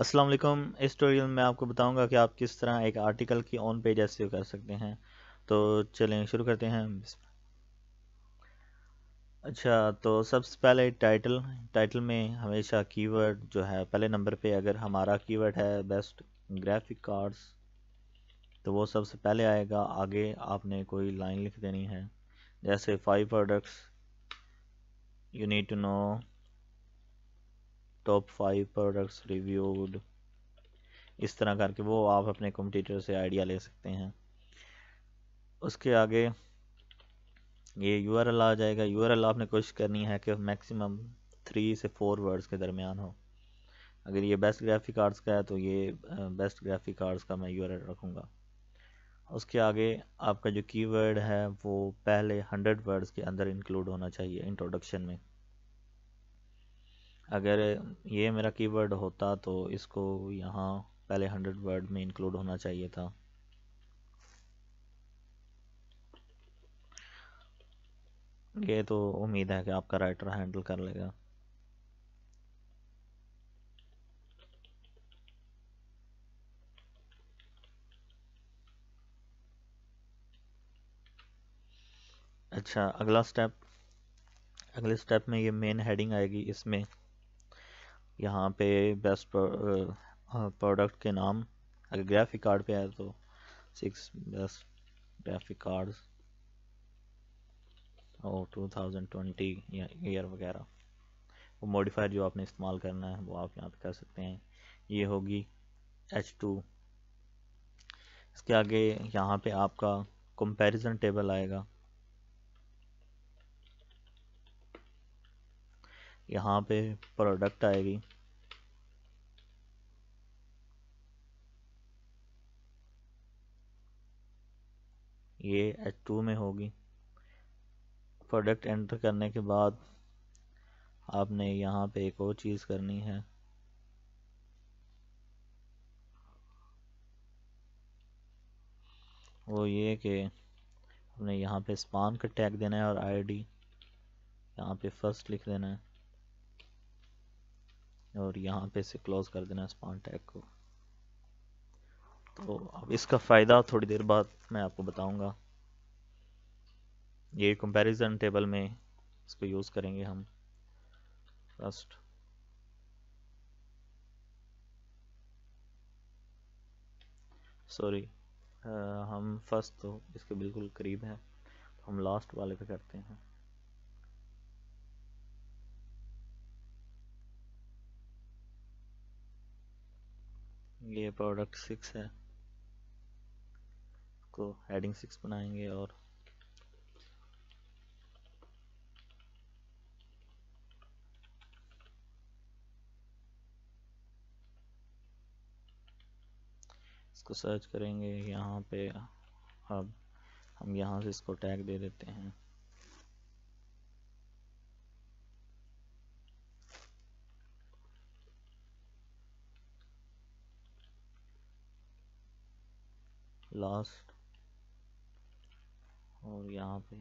السلام علیکم، اس ٹوٹوریل میں آپ کو بتاؤں گا کہ آپ کس طرح ایک آرٹیکل کی آن پیج ایسے کر سکتے ہیں۔ تو چلیں شروع کرتے ہیں۔ اچھا تو سب سے پہلے ٹائٹل ٹائٹل میں ہمیشہ کی ورڈ جو ہے، پہلے نمبر پہ اگر ہمارا کی ورڈ ہے بیسٹ گرافک کارڈز تو وہ سب سے پہلے آئے گا۔ آگے آپ نے کوئی لائن لکھ دینی ہے۔ جیسے five products you need to know top five products reviewed اس طرح کر کے وہ آپ اپنے کمپیوٹر سے آئیڈیا لے سکتے ہیں۔ اس کے آگے یہ یو آر ایل آ جائے گا۔ یو آر ایل آپ نے کوشش کرنی ہے کہ میکسیمم تھری سے فور ورڈز کے درمیان ہو۔ اگر یہ بیسٹ گرافک کارڈز کا ہے تو یہ بیسٹ گرافک کارڈز کا میں یو آر ایل رکھوں گا۔ اس کے آگے آپ کا جو کی ورڈ ہے وہ پہلے ہنڈریڈ ورڈز کے اندر انکلوڈ ہونا چاہیے انٹروڈکشن میں۔ اگر یہ میرا کی ورڈ ہوتا تو اس کو یہاں پہلے ہنڈریڈ ورڈ میں انکلوڈ ہونا چاہیے تھا۔ یہ تو امید ہے کہ آپ کا رائٹر ہینڈل کر لے گا۔ اچھا اگلا سٹیپ اگلے سٹیپ میں یہ مین ہیڈنگ آئے گی۔ اس میں یہاں پہ بیسٹ پروڈکٹ کے نام، اگر گرافک کارڈ پہ ہے تو سکس بیسٹ گرافک کارڈ اور ٹو تھاؤزنڈ ٹوینٹی ایئر وغیرہ۔ وہ موڈیفائر جو آپ نے استعمال کرنا ہے، وہ آپ یہاں پہ کر سکتے ہیں۔ یہ ہوگی ایچ ٹو اس کے آگے یہاں پہ آپ کا کمپیریزن ٹیبل آئے گا۔ یہاں پہ پروڈکٹ آئے گی۔ یہ ایچ ٹو میں ہوگی۔ پروڈکٹ انٹر کرنے کے بعد آپ نے یہاں پہ ایک اور چیز کرنی ہے۔ وہ یہ کہ ہم نے یہاں پہ اسپان کا ٹیگ دینا ہے اور آئی ڈی یہاں پہ فرسٹ لکھ دینا ہے۔ اور یہاں پہ سے کلوز کر دینا اسپان ٹیگ کو۔ تو اب اس کا فائدہ تھوڑی دیر بعد میں آپ کو بتاؤں گا۔ یہ کمپیریزن ٹیبل میں اس کو یوز کریں گے ہم۔ فرسٹ سوری ہم فرسٹ تو اس کے بالکل قریب ہیں۔ ہم لاسٹ والے پہ کرتے ہیں۔ یہ پروڈکٹ سکس ہے۔ اس کو ہیڈنگ سکس بنائیں گے اور اس کو سرچ کریں گے۔ یہاں پہ اب ہم یہاں سے اس کو ٹیگ دے دیتے ہیں۔ لاسٹ اور یہاں پہ۔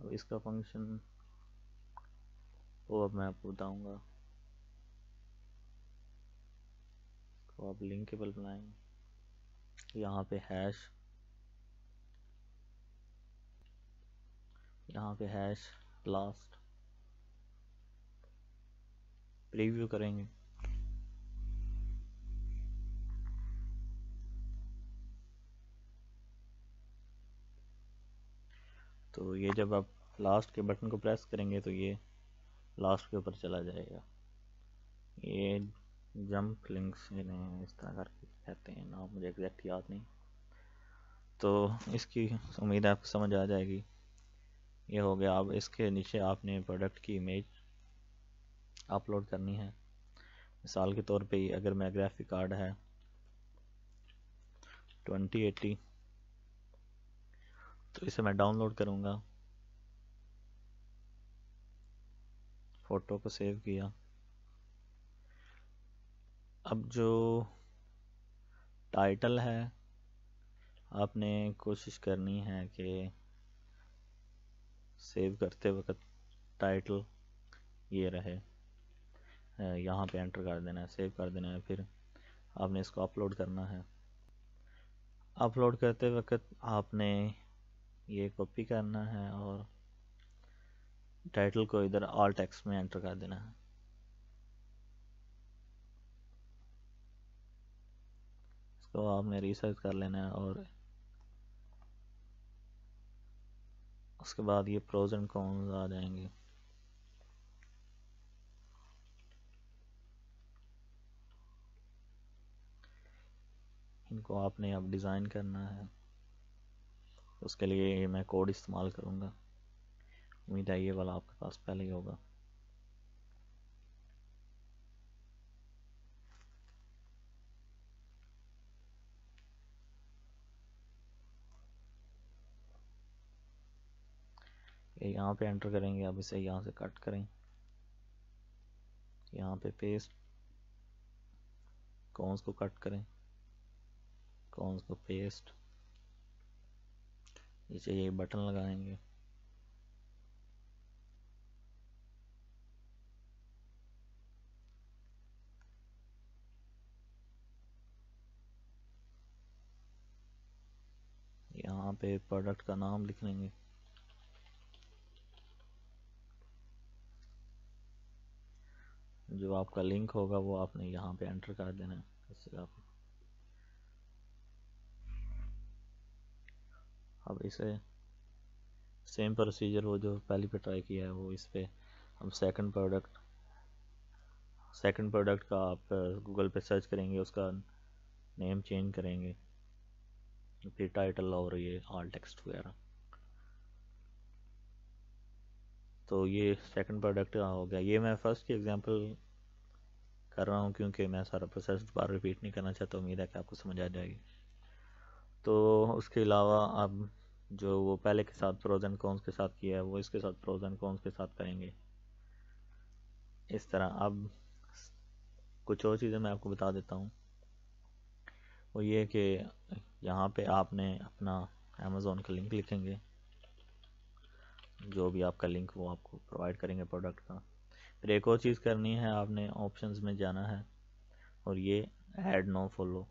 اب اس کا فنکشن وہ اب میں آپ کو بتاؤں گا۔ تو آپ لنکیبل بنائیں۔ یہاں پہ ہیش یہاں پہ ہیش لاسٹ پریویو کریں گے۔ تو یہ جب آپ لاسٹ کے بٹن کو پریس کریں گے تو یہ لاسٹ کے اوپر چلا جائے گا۔ یہ جمپ لنکس اس طرح کر کے کہتے ہیں، نام مجھے ایگزیکٹ یاد نہیں۔ تو اس کی امید آپ کو سمجھ آ جائے گی۔ یہ ہو گیا، اب اس کے نیچے آپ نے پروڈکٹ کی امیج اپلوڈ کرنی ہے۔ مثال کے طور پہ اگر میں گرافک کارڈ ہے ٹوینٹی ایٹی تو اسے میں ڈاؤن لوڈ کروں گا۔ فوٹو کو سیو کیا۔ اب جو ٹائٹل ہے، آپ نے کوشش کرنی ہے کہ سیو کرتے وقت ٹائٹل یہ رہے۔ یہاں پہ انٹر کر دینا ہے سیو کر دینا ہے، پھر آپ نے اس کو اپلوڈ کرنا ہے۔ اپلوڈ کرتے وقت آپ نے یہ کاپی کرنا ہے اور ٹائٹل کو ادھر آل ٹیکس میں انٹر کر دینا ہے۔ اس کو آپ نے ریسرچ کر لینا ہے اور اس کے بعد یہ پروز اینڈ کونز آ جائیں گے۔ ان کو آپ نے اب ڈیزائن کرنا ہے۔ اس کے لیے میں کوڈ استعمال کروں گا۔ امید ہے یہ والا آپ کے پاس پہلے ہی ہوگا۔ یہاں پہ انٹر کریں گے، اب اسے یہاں سے کٹ کریں۔ یہاں پہ پیسٹ کونس کو کٹ کریں۔ کونس کو پیسٹ۔ نیچے یہ بٹن لگائیں گے۔ یہاں پہ پروڈکٹ کا نام لکھ لیں گے۔ جو آپ کا لنک ہوگا وہ آپ نے یہاں پہ انٹر کر دینا ہے۔ آپ اب اسے سیم پروسیجر وہ جو پہلی پہ ٹرائی کیا ہے وہ اس پہ ہم سیکنڈ پروڈکٹ سیکنڈ پروڈکٹ کا آپ گوگل پہ سرچ کریں گے، اس کا نیم چینج کریں گے۔ پھر ٹائٹل اور یہ آل ٹیکسٹ وغیرہ۔ تو یہ سیکنڈ پروڈکٹ ہو گیا۔ یہ میں فرسٹ کی ایگزامپل کر رہا ہوں کیونکہ میں سارا پروسیس بار ریپیٹ نہیں کرنا چاہتا، امید ہے کہ آپ کو سمجھ آ جائے گی۔ تو اس کے علاوہ اب جو وہ پہلے کے ساتھ پروز اینڈ کونس کے ساتھ کیا ہے، وہ اس کے ساتھ پروز اینڈ کونس کے ساتھ کریں گے۔ اس طرح اب کچھ اور چیزیں میں آپ کو بتا دیتا ہوں۔ وہ یہ کہ یہاں پہ آپ نے اپنا امیزون کا لنک لکھیں گے۔ جو بھی آپ کا لنک وہ آپ کو پرووائڈ کریں گے پروڈکٹ کا۔ پھر ایک اور چیز کرنی ہے، آپ نے آپشنز میں جانا ہے اور یہ ایڈ نو فولو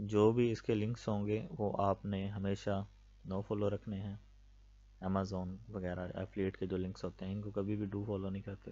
جو بھی اس کے لنکس ہوں گے، وہ آپ نے ہمیشہ نو فالو رکھنے ہیں۔ امیزون وغیرہ ایفلیٹ کے جو لنکس ہوتے ہیں، ان کو کبھی بھی ڈو فالو نہیں کرتے۔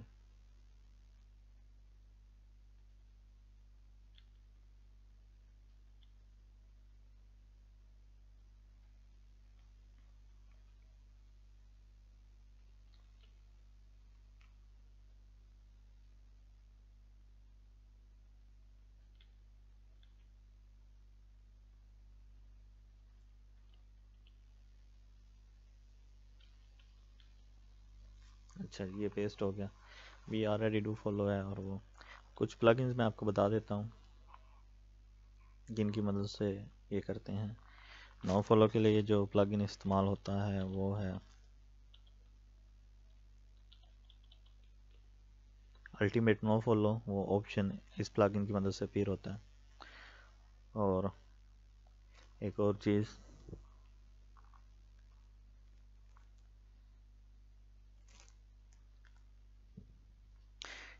اچھا یہ پیسٹ ہو گیا۔ ابھی آلریڈی ڈو فالو ہے اور وہ۔ کچھ پلگنز میں آپ کو بتا دیتا ہوں۔ جن کی مدد سے یہ کرتے ہیں۔ نو فالو کے لیے جو پلگن استعمال ہوتا ہے وہ ہے۔ الٹیمیٹ نو فالو وہ آپشن اس پلگن کی مدد سے پیر ہوتا ہے۔ اور ایک اور چیز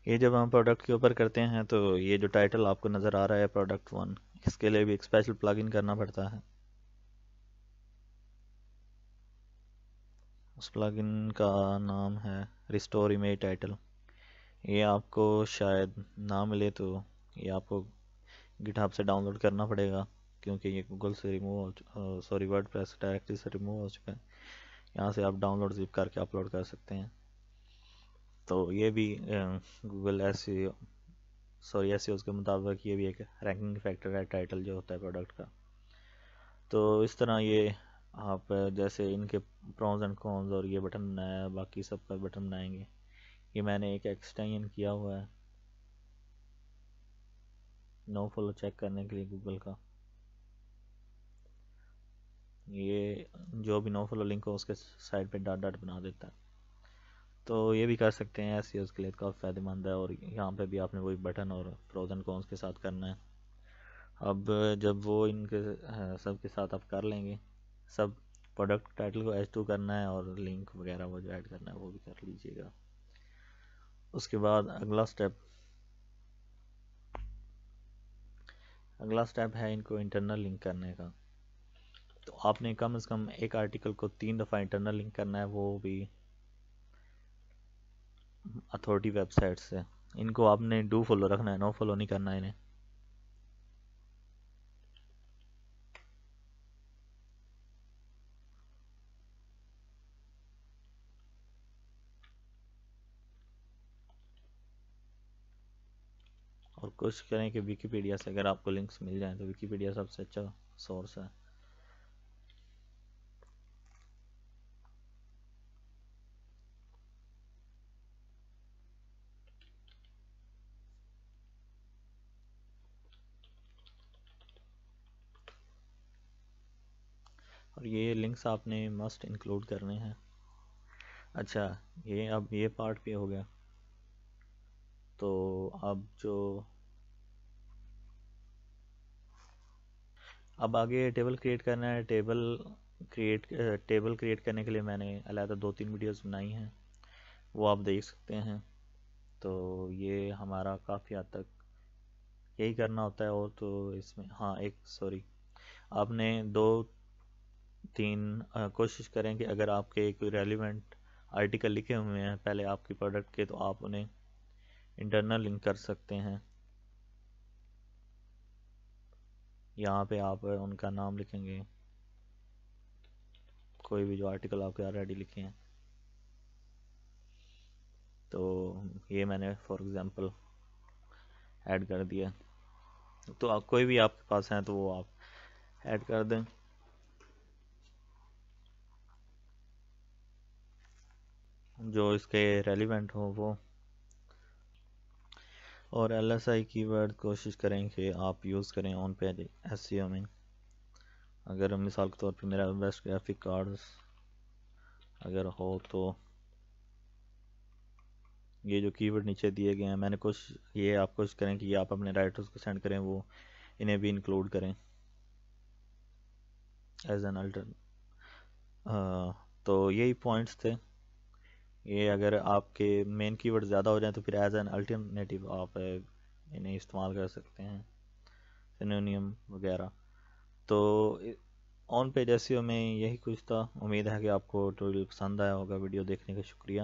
یہ جب ہم پروڈکٹ کے اوپر کرتے ہیں تو یہ جو ٹائٹل آپ کو نظر آ رہا ہے پروڈکٹ ون اس کے لیے بھی ایک اسپیشل پلگ ان کرنا پڑتا ہے۔ اس پلگ ان کا نام ہے ریسٹور امیج ٹائٹل یہ آپ کو شاید نہ ملے تو یہ آپ کو گٹ ہب سے ڈاؤن لوڈ کرنا پڑے گا، کیونکہ یہ گوگل سے remove sorry WordPress directly سے ریموو ہو چکا ہے۔ یہاں سے آپ ڈاؤن لوڈ زپ کر کے اپلوڈ کر سکتے ہیں۔ تو یہ بھی گوگل ایسی سوری ایسی اس کے مطابق یہ بھی ایک رینکنگ فیکٹر ہے ٹائٹل جو ہوتا ہے پروڈکٹ کا۔ تو اس طرح یہ آپ جیسے ان کے پرونز اینڈ کونز اور یہ بٹن بنایا ہے، باقی سب کا بٹن بنائیں گے۔ یہ میں نے ایک ایکسٹینشن کیا ہوا ہے۔ نو فالو چیک کرنے کے لیے گوگل کا۔ یہ جو بھی نو فالو لنک ہو، اس کے سائڈ پہ ڈاٹ ڈاٹ بنا دیتا ہے۔ تو یہ بھی کر سکتے ہیں ایس کے لیے کافی فائدہ مند ہے اور یہاں پہ بھی آپ نے وہی بٹن اور پروزن کونس کے ساتھ کرنا ہے۔ اب جب وہ ان کے ہاں، سب کے ساتھ آپ کر لیں گے، سب پروڈکٹ ٹائٹل کو ایچ ٹو کرنا ہے اور لنک وغیرہ وہ جو ایڈ کرنا ہے وہ بھی کر لیجیے گا۔ اس کے بعد اگلا سٹیپ اگلا سٹیپ ہے ان کو انٹرنل لنک کرنے کا۔ تو آپ نے کم از کم ایک آرٹیکل کو تین دفعہ انٹرنل لنک کرنا ہے، وہ بھی اتھارٹی ویب سائٹ سے۔ ان کو آپ نے ڈو فالو رکھنا ہے نو فالو نہیں کرنا ہے انہیں۔ اور کوشش کریں کہ ویکیپیڈیا سے اگر آپ کو لنکس مل جائیں تو ویکیپیڈیا سب سے اچھا سورس ہے۔ اور یہ لنکس آپ نے مسٹ انکلوڈ کرنے ہیں۔ اچھا یہ اب یہ پارٹ بھی ہو گیا۔ تو اب جو اب آگے ٹیبل کریٹ کرنا ہے۔ ٹیبل کریٹ ٹیبل کریٹ کرنے کے لیے میں نے علیحدہ دو تین ویڈیوز بنائی ہیں۔ وہ آپ دیکھ سکتے ہیں۔ تو یہ ہمارا کافی حد تک یہی کرنا ہوتا ہے اور تو اس میں ہاں ایک سوری آپ نے دو تین کوشش کریں کہ اگر آپ کے کوئی ریلیونٹ آرٹیکل لکھے ہوئے ہیں پہلے آپ کی پروڈکٹ کے، تو آپ انہیں انٹرنل لنک کر سکتے ہیں۔ یہاں پہ آپ ان کا نام لکھیں گے۔ کوئی بھی جو آرٹیکل آپ کے آلریڈی لکھے ہیں۔ تو یہ میں نے فار ایگزامپل ایڈ کر دیا۔ تو آپ کوئی بھی آپ کے پاس ہیں تو وہ آپ ایڈ کر دیں۔ جو اس کے ریلیونٹ ہو وہ۔ اور ایل ایس آئی کی ورڈ کوشش کریں کہ آپ یوز کریں آن پیج ایس سی او میں اگر مثال کے طور پہ میرا بیسٹ گرافک کارڈز اگر ہو تو یہ جو کی ورڈ نیچے دیے گئے ہیں، میں نے کوشش، یہ آپ کوشش کریں کہ یہ آپ اپنے رائٹرز کو سینڈ کریں، وہ انہیں بھی انکلوڈ کریں۔ ایز این الٹر تو یہی پوائنٹس تھے۔ یہ اگر آپ کے مین کی ورڈ زیادہ ہو جائیں تو پھر ایز این الٹرنیٹیو آپ انہیں استعمال کر سکتے ہیں سینونیم وغیرہ۔ تو آن پیج ایسیو میں یہی کچھ تھا۔ امید ہے کہ آپ کو ٹوٹل پسند آیا ہوگا۔ ویڈیو دیکھنے کا شکریہ۔